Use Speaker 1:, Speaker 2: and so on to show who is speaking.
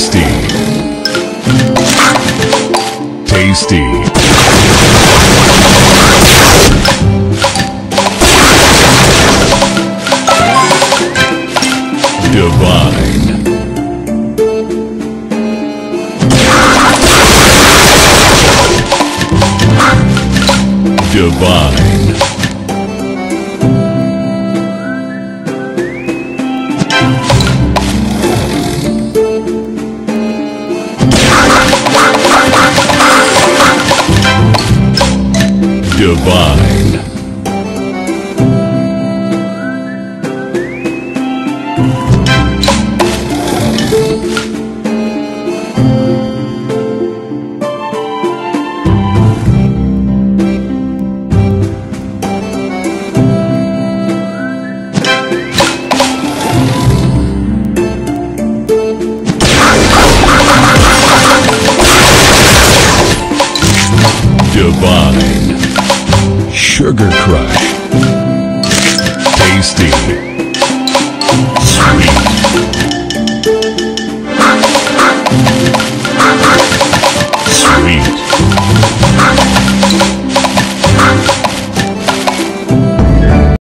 Speaker 1: Tasty. Tasty. Divine. Divine. Divine. Divine. Sugar Crush.